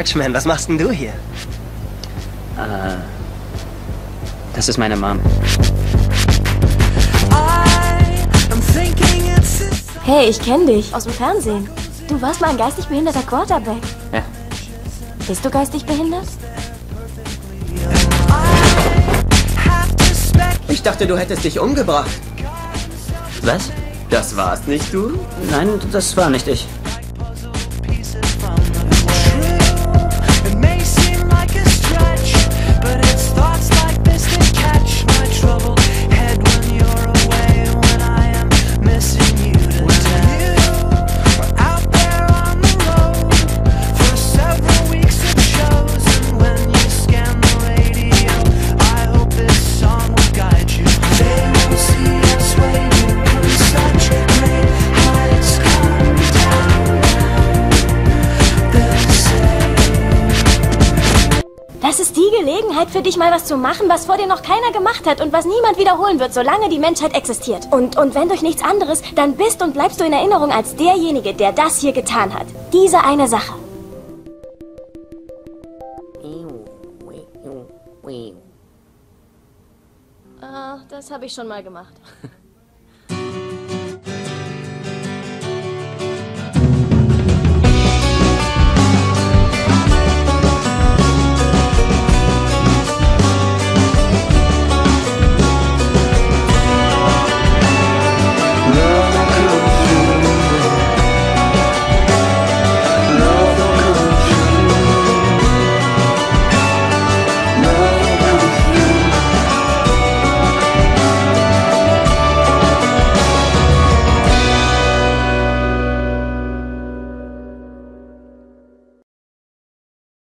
Dutchman, was machst denn du hier? Äh, das ist meine Mom. Hey, ich kenne dich aus dem Fernsehen. Du warst mal ein geistig behinderter Quarterback. Ja. Bist du geistig behindert? Ich dachte, du hättest dich umgebracht. Was? Das war's nicht du? Nein, das war nicht ich. Das ist die Gelegenheit für dich mal was zu machen, was vor dir noch keiner gemacht hat und was niemand wiederholen wird, solange die Menschheit existiert. Und, und wenn durch nichts anderes, dann bist und bleibst du in Erinnerung als derjenige, der das hier getan hat. Diese eine Sache. Ah, das habe ich schon mal gemacht.